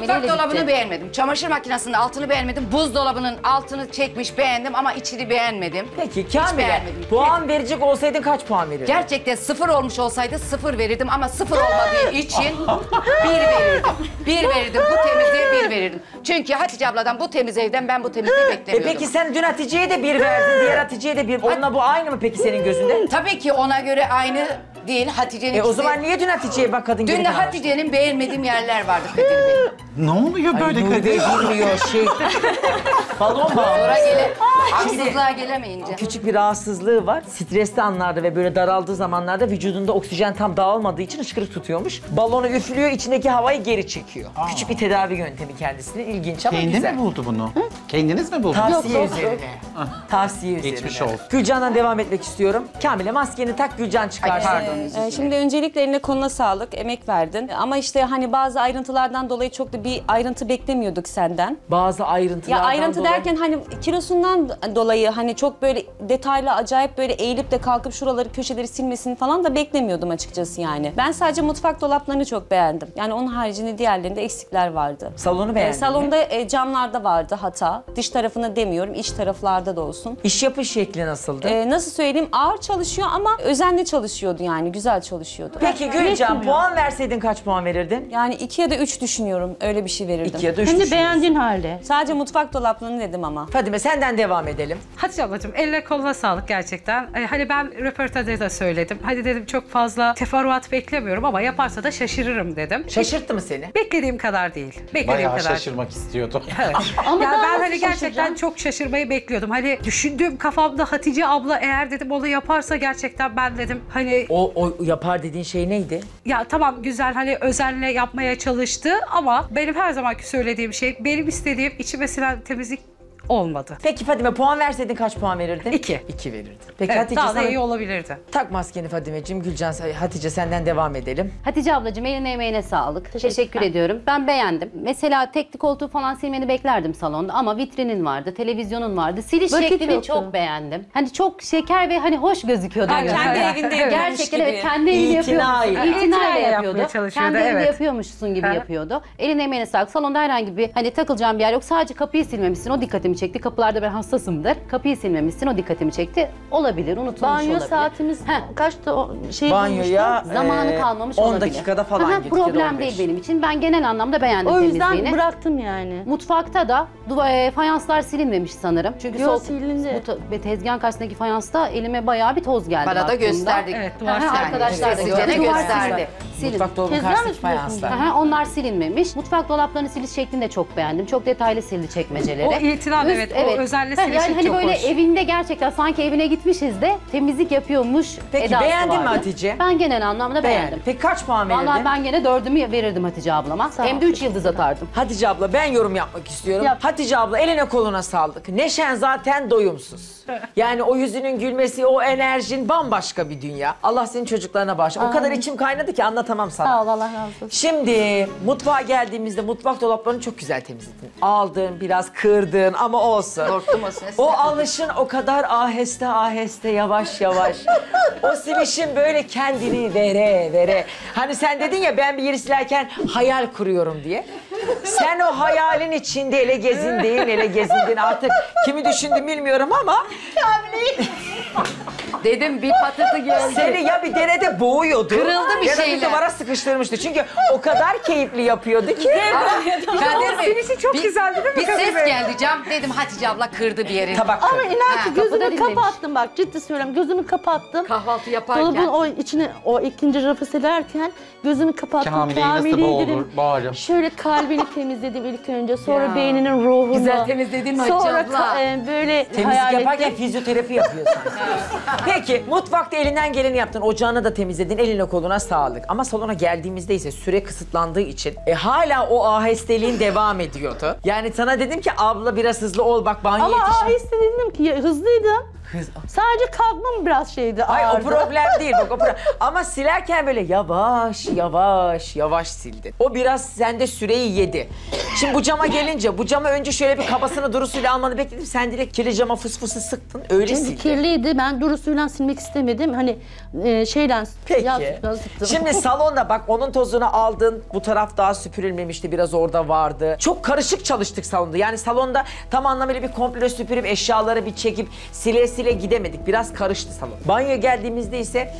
Mutfak bitti. dolabını beğenmedim. Çamaşır makinesinin altını beğenmedim. Buzdolabının altını çekmiş beğendim ama içini beğenmedim. Peki Kamil'e beğenmedim. puan verecek olsaydın kaç puan verirdin? Gerçekten sıfır olmuş olsaydı sıfır verirdim ama sıfır olmadığı için bir verirdim. Bir verirdim. Bu temizliğe bir verirdim. Çünkü Hatice abladan bu temiz evden ben bu temizliği E beklemiyordum. peki sen dün Hatice'ye de bir verdin, diğer Hatice'ye de bir. Onunla bu aynı mı peki senin gözünde? Tabii ki ona göre aynı değil. Hatice'nin E o zaman niye dün Hatice'ye bak kadın Dün de? Hatice'nin beğenmediğim yerler vardı Kadir Bey. Ne oluyor böyle Kadir? bilmiyor şey. Balon bağlı. Sonra gele, haksızlığa gelemeyince. Küçük bir rahatsızlığı var. Stresli anlarda ve böyle daraldığı zamanlarda vücudunda oksijen tam dağılmadığı için hışkırık tutuyormuş. Balonu üflüyor, içindeki havayı geri çekiyor. Küçük bir tedavi yöntemi kendisine. İlginç ama Kendi güzel. mi buldu bunu? Kendiniz mi buldunuz? Tavsiye Yok, üzerine. Tavsiye üzerine. Geçmiş olsun. Gülcan'dan devam etmek istiyorum. Kamil'e maskeni tak Gülcan çıkarsın. Ay, pardon. Ee, Şimdi öncelikle eline koluna sağlık, emek verdin. Ama işte hani bazı ayrıntılardan dolayı çok da bir ayrıntı beklemiyorduk senden. Bazı Ya ayrıntılardan ayrıntı dolayı- derken hani kilosundan dolayı hani çok böyle detaylı acayip böyle eğilip de kalkıp şuraları köşeleri silmesini falan da beklemiyordum açıkçası yani. Ben sadece mutfak dolaplarını çok beğendim. Yani onun haricinde diğerlerinde eksikler vardı. Salonu Ee, beğendin mi? salonda e, camlarda vardı hata. Dış tarafını demiyorum, iç taraflarda da olsun. İş yapış şekli nasıldı? Ee, nasıl söyleyeyim ağır çalışıyor ama özenli çalışıyordu yani güzel çalışıyordu. Peki Gülcan puan verseydin kaç puan verirdin? Yani iki ya da üç düşünüyorum öyle bir şey verirdim. İki ya da üç Hem de düşünüyorsun. beğendiğin halde. Sadece mutfak dolaplarını dedim ama. Fadime senden devam edelim. Hatice ablacığım eline koluna sağlık gerçekten. Ee, hani ben röportajda da söyledim. Hadi dedim çok fazla teferruat beklemiyorum ama yaparsa da şaşırırım dedim. Şaşırttı mı seni? Beklediğim kadar değil. Beklediğim Bayağı kadar. şaşırmak istiyordu. Evet. Ama yani ben hani gerçekten çok şaşırmayı bekliyordum. Hani düşündüğüm kafamda Hatice abla eğer dedim onu yaparsa gerçekten ben dedim hani O, o yapar dediğin şey neydi? ya tamam güzel hani özenle yapmaya çalıştı ama benim her zamanki söylediğim şey benim istediğim içime sinen temizlik olmadı. Peki Fadime puan verseydin kaç puan verirdin? İki. İki verirdin. Peki Evet, Hatice daha da sana... iyi olabilirdi. Tak maskeni Fadime'cim. Gülcan, Hatice senden devam edelim. Hatice ablacığım eline emeğine sağlık. Teşekkür ediyorum. Ben beğendim. Mesela tekli koltuğu falan silmeni beklerdim salonda ama vitrinin vardı, televizyonun vardı. Siliş Vakit şeklini yoktu. çok beğendim. Hani çok şeker ve hani hoş gözüküyordu. Ha, gözüme. kendi evinde yapıyormuş Gerçekten gibi. evet kendi evinde İtinayla. yapıyormuşsun. İtinayla İtinayla yapıyordu. çalışıyordu, Kendi evinde evet. yapıyormuşsun gibi Ha. yapıyordu. Eline emeğine sağlık. Salonda herhangi bir hani takılacağım bir yer yok. Sadece kapıyı silmemişsin. O dikkatimi çekti. Kapılarda ben hassasımdır. Kapıyı silmemişsin. O dikkatimi çekti. Olabilir. Unutulmuş Banyo olabilir. saatimiz Heh. kaçta o şey Banyoya Zamanı e, kalmamış 10 olabilir. dakikada falan Aha, git. Problem değil benim için. Ben genel anlamda beğendim O yüzden temizliğini. bıraktım yani. Mutfakta da duva- e, fayanslar silinmemiş sanırım. Çünkü Yo, sol silindi. bu ta- ve tezgahın karşısındaki fayansta elime bayağı bir toz geldi Bana da baktığımda. gösterdik. Evet, Aha, duvar arkadaşlar da Sessizce gördü. ne Duvar gösterdi? Silin. Mutfak dolabının Tezgah karşısındaki fayanslar. Aha, onlar silinmemiş. Mutfak dolaplarını siliş şeklini de çok beğendim. Çok detaylı sildi çekmeceleri. O itinam, Üst- evet, o özenle Ha, silişi Yani hani çok böyle hoş. evinde gerçekten sanki evine gitmişiz de temizlik yapıyormuş Peki, edası beğendin mi vardı. Hatice? Ben genel anlamda beğendim. Beğendim. Peki kaç puan verirdin? Vallahi ben gene dördümü verirdim Hatice ablama. Sağ ol, Hem de üç yıldız atardım. Hatice abla ben yorum yapmak istiyorum. Yap. Hatice abla eline koluna sağlık. Neşen zaten doyumsuz. Yani o yüzünün gülmesi, o enerjin bambaşka bir dünya. Allah senin çocuklarına bağışla. O kadar içim kaynadı ki anlatamam sana. Sağ ol Allah razı olsun. Şimdi mutfağa geldiğimizde mutfak dolaplarını çok güzel temizledin. Aldın, biraz kırdın ama olsun. Korktum o sesle. O alışın o kadar aheste aheste yavaş yavaş. o silişin böyle kendini vere vere. Hani sen dedin ya ben bir yeri silerken hayal kuruyorum diye. Sen o hayalin içinde ele gezindin, ele gezindin artık kimi düşündüm bilmiyorum ama Dedim bir patırtı geldi. seni ya bir derede boğuyordu. Kırıldı bir ya da bir şeyler. duvara sıkıştırmıştı. Çünkü o kadar keyifli yapıyordu ki. Kadir Bey, Silişi çok bir- güzeldi değil mi Bir ses Bey? geldi cam. Dedim Hatice abla kırdı bir yerini. Tabak Ama inan ki gözümü kapattım bak ciddi söylüyorum gözümü kapattım. Kahvaltı yaparken. Dolabın o içine o ikinci rafı silerken gözümü kapattım. Kamile'yi nasıl boğulur dedim. bari. Şöyle kalbini temizledim ilk önce. Sonra Ya. beyninin ruhunu. Güzel temizledin mi Hatice Sonra abla? ka- e, böyle Temizlik hayal yaparken ettim. fizyoterapi yapıyor sanki. Peki mutfakta elinden geleni yaptın. Ocağını da temizledin. Eline koluna sağlık. Ama salona geldiğimizde ise süre kısıtlandığı için e, hala o ahesteliğin devam ediyordu. Yani sana dedim ki abla biraz hızlı ol bak banyo Ama yetişme. aheste dedim ki ya, hızlıydım. Sadece kalkmam biraz şeydi Ay o ağırdı. problem değil bak o problem. Ama silerken böyle yavaş yavaş yavaş sildin. O biraz sende süreyi yedi. Şimdi bu cama gelince bu cama önce şöyle bir kabasını durusuyla almanı bekledim. Sen direkt kirli cama fıs fısı sıktın öyle Çünkü sildin. kirliydi. Ben duru suyla silmek istemedim. Hani e, şeyden Peki. yağ suyla sıktım. Şimdi salonda bak onun tozunu aldın. Bu taraf daha süpürülmemişti. Biraz orada vardı. Çok karışık çalıştık salonda. Yani salonda tam anlamıyla bir komple süpürüp eşyaları bir çekip sile sile gidemedik. Biraz karıştı salon. Banyoya geldiğimizde ise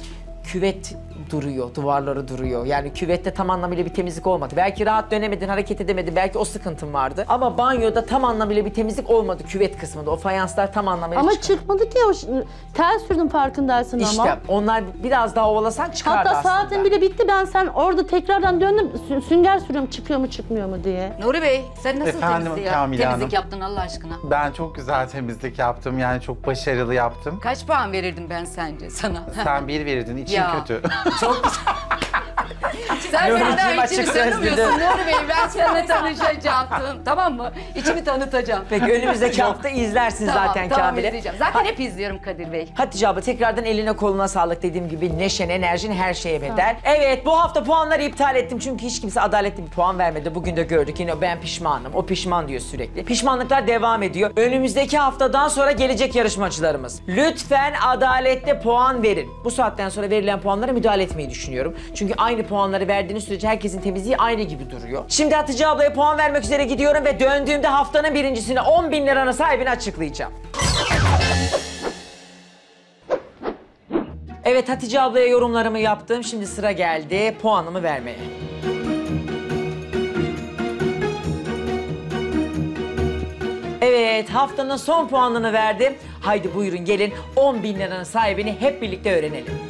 küvet duruyor, duvarları duruyor. Yani küvette tam anlamıyla bir temizlik olmadı. Belki rahat dönemedin, hareket edemedin. Belki o sıkıntın vardı. Ama banyoda tam anlamıyla bir temizlik olmadı küvet kısmında. O fayanslar tam anlamıyla Ama çıkmadı. çıkmadı ki o ş- tel sürdüm farkındaysın İşte ama. onlar biraz daha ovalasan çıkardı Hatta aslında. saatin bile bitti ben sen orada tekrardan döndüm sü- sünger sürüyorum çıkıyor mu çıkmıyor mu diye. Nuri Bey sen nasıl Efendim, temizlik, yap- Kamile temizlik Hanım. yaptın Allah aşkına? Ben çok güzel temizlik yaptım. Yani çok başarılı yaptım. Kaç puan verirdim ben sence sana? Sen bir verirdin. için Ya. kötü. Çok. Sen benim daha içimi tanımıyorsun Nuri Bey. Ben seninle tanışacağım. Tamam mı? İçimi tanıtacağım. Peki önümüzdeki hafta izlersin Tamam, zaten tamam Kamil'i. izleyeceğim. Zaten hep izliyorum Kadir Bey. Hatice abla tekrardan eline koluna sağlık dediğim gibi neşen, enerjin her şeye bedel. Evet bu hafta puanları iptal ettim çünkü hiç kimse adaletli bir puan vermedi. Bugün de gördük yine ben pişmanım, o pişman diyor sürekli. Pişmanlıklar devam ediyor. Önümüzdeki haftadan sonra gelecek yarışmacılarımız. Lütfen adaletli puan verin. Bu saatten sonra verilen puanlara müdahale etmeyi düşünüyorum. Çünkü aynı puanları verdiğiniz sürece herkesin temizliği aynı gibi duruyor. Şimdi Hatice ablaya puan vermek üzere gidiyorum ve döndüğümde haftanın birincisini 10 bin liranın sahibini açıklayacağım. Evet Hatice ablaya yorumlarımı yaptım. Şimdi sıra geldi puanımı vermeye. Evet haftanın son puanını verdim. Haydi buyurun gelin 10 bin liranın sahibini hep birlikte öğrenelim.